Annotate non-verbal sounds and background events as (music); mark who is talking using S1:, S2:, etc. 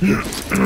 S1: Hmm. (clears throat)